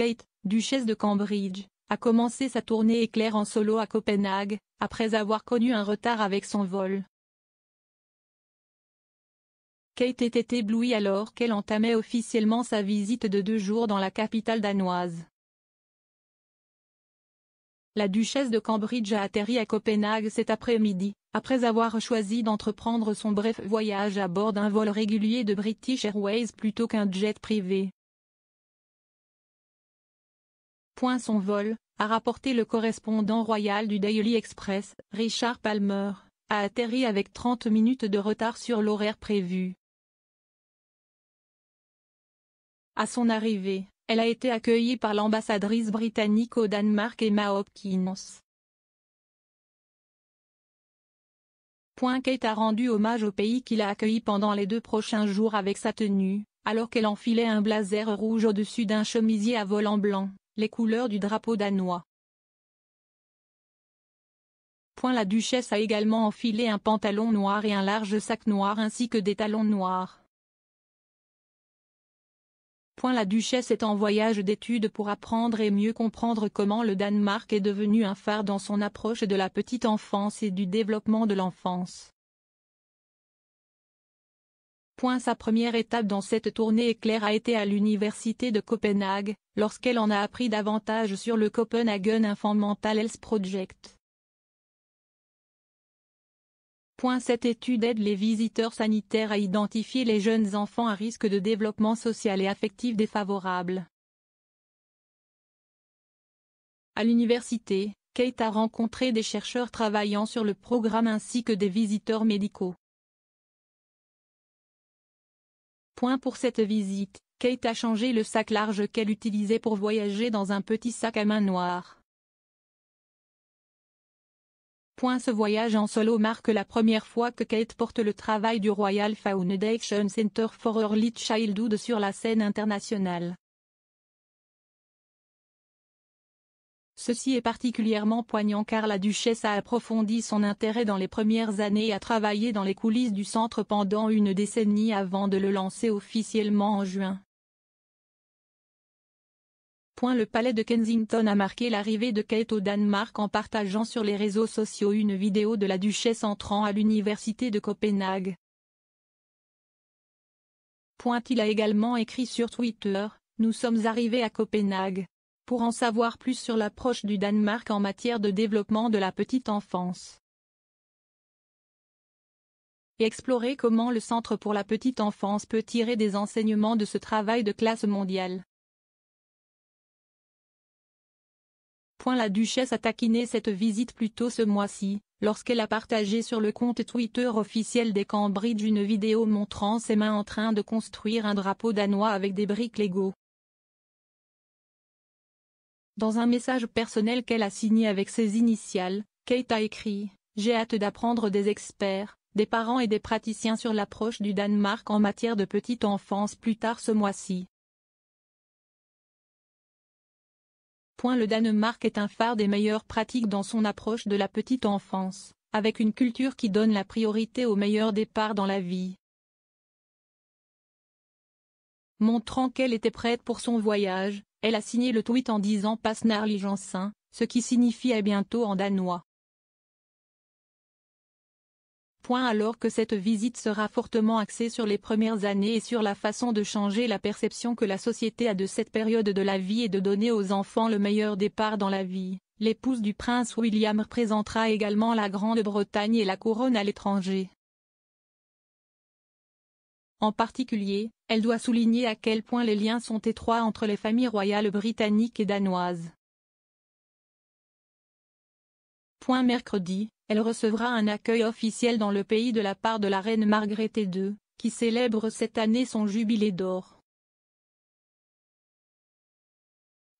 Kate, duchesse de Cambridge, a commencé sa tournée éclair en solo à Copenhague, après avoir connu un retard avec son vol. Kate était éblouie alors qu'elle entamait officiellement sa visite de deux jours dans la capitale danoise. La duchesse de Cambridge a atterri à Copenhague cet après-midi, après avoir choisi d'entreprendre son bref voyage à bord d'un vol régulier de British Airways plutôt qu'un jet privé. Son vol, a rapporté le correspondant royal du Daily Express, Richard Palmer, a atterri avec 30 minutes de retard sur l'horaire prévu. À son arrivée, elle a été accueillie par l'ambassadrice britannique au Danemark Emma Hopkins. Kate a rendu hommage au pays qu'il a accueilli pendant les deux prochains jours avec sa tenue, alors qu'elle enfilait un blazer rouge au-dessus d'un chemisier à volant blanc les couleurs du drapeau danois. Point la duchesse a également enfilé un pantalon noir et un large sac noir ainsi que des talons noirs. Point la duchesse est en voyage d'études pour apprendre et mieux comprendre comment le Danemark est devenu un phare dans son approche de la petite enfance et du développement de l'enfance. Sa première étape dans cette tournée éclair a été à l'université de Copenhague, lorsqu'elle en a appris davantage sur le Copenhagen Infant Mental Health Project. Cette étude aide les visiteurs sanitaires à identifier les jeunes enfants à risque de développement social et affectif défavorable. À l'université, Kate a rencontré des chercheurs travaillant sur le programme ainsi que des visiteurs médicaux. Point pour cette visite, Kate a changé le sac large qu'elle utilisait pour voyager dans un petit sac à main noir. Point ce voyage en solo marque la première fois que Kate porte le travail du Royal Foundation Center for Early Childhood sur la scène internationale. Ceci est particulièrement poignant car la duchesse a approfondi son intérêt dans les premières années et a travaillé dans les coulisses du centre pendant une décennie avant de le lancer officiellement en juin. Le palais de Kensington a marqué l'arrivée de Kate au Danemark en partageant sur les réseaux sociaux une vidéo de la duchesse entrant à l'université de Copenhague. Il a également écrit sur Twitter, Nous sommes arrivés à Copenhague. Pour en savoir plus sur l'approche du Danemark en matière de développement de la petite enfance. Explorer comment le Centre pour la petite enfance peut tirer des enseignements de ce travail de classe mondiale. La duchesse a taquiné cette visite plus tôt ce mois-ci, lorsqu'elle a partagé sur le compte Twitter officiel des Cambridge une vidéo montrant ses mains en train de construire un drapeau danois avec des briques Lego. Dans un message personnel qu'elle a signé avec ses initiales, Kate a écrit « J'ai hâte d'apprendre des experts, des parents et des praticiens sur l'approche du Danemark en matière de petite enfance plus tard ce mois-ci. Le Danemark est un phare des meilleures pratiques dans son approche de la petite enfance, avec une culture qui donne la priorité au meilleur départ dans la vie. Montrant qu'elle était prête pour son voyage, elle a signé le tweet en disant Passe Jansin, ce qui signifie bientôt en danois. Point alors que cette visite sera fortement axée sur les premières années et sur la façon de changer la perception que la société a de cette période de la vie et de donner aux enfants le meilleur départ dans la vie. L'épouse du prince William représentera également la Grande-Bretagne et la couronne à l'étranger. En particulier, elle doit souligner à quel point les liens sont étroits entre les familles royales britanniques et danoises. Point mercredi, elle recevra un accueil officiel dans le pays de la part de la reine Margrethe II, qui célèbre cette année son jubilé d'or.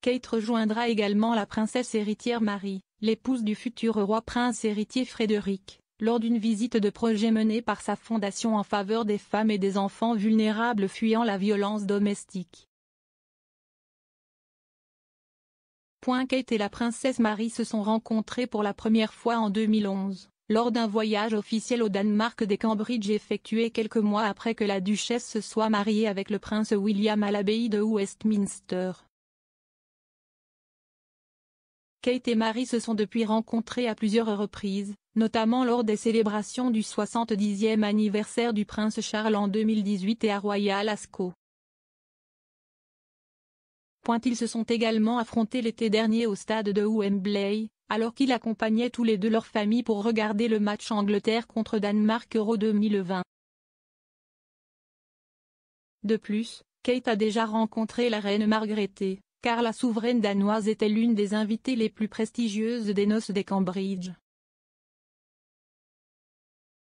Kate rejoindra également la princesse héritière Marie, l'épouse du futur roi prince héritier Frédéric lors d'une visite de projet menée par sa fondation en faveur des femmes et des enfants vulnérables fuyant la violence domestique. Kate et la princesse Marie se sont rencontrés pour la première fois en 2011, lors d'un voyage officiel au Danemark des Cambridge effectué quelques mois après que la duchesse se soit mariée avec le prince William à l'abbaye de Westminster. Kate et Marie se sont depuis rencontrés à plusieurs reprises, notamment lors des célébrations du 70e anniversaire du prince Charles en 2018 et à Royal Ascot. Ils se sont également affrontés l'été dernier au stade de Wembley, alors qu'ils accompagnaient tous les deux leur famille pour regarder le match Angleterre contre Danemark Euro 2020. De plus, Kate a déjà rencontré la reine Margrethe, car la souveraine danoise était l'une des invitées les plus prestigieuses des noces des Cambridge.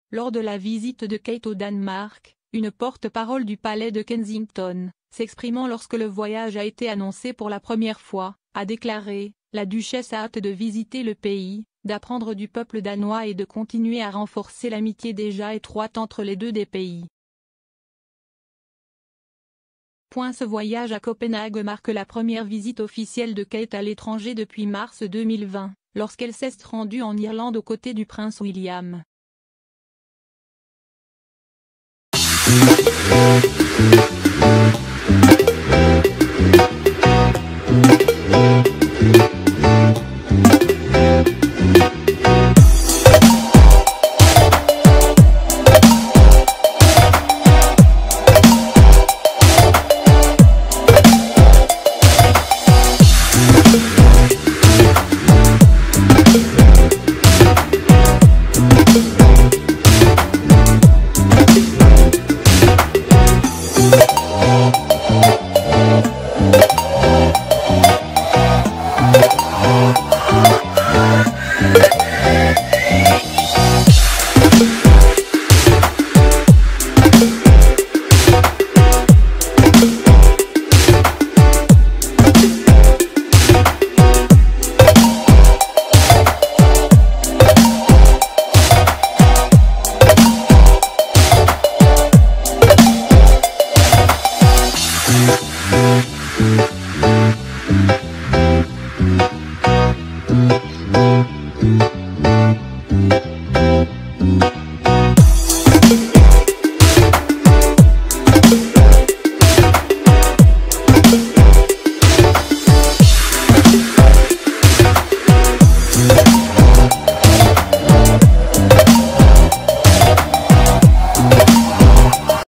Lors de la visite de Kate au Danemark, une porte-parole du palais de Kensington, s'exprimant lorsque le voyage a été annoncé pour la première fois, a déclaré « La duchesse a hâte de visiter le pays, d'apprendre du peuple danois et de continuer à renforcer l'amitié déjà étroite entre les deux des pays. » Ce voyage à Copenhague marque la première visite officielle de Kate à l'étranger depuis mars 2020, lorsqu'elle s'est rendue en Irlande aux côtés du prince William. Thank you.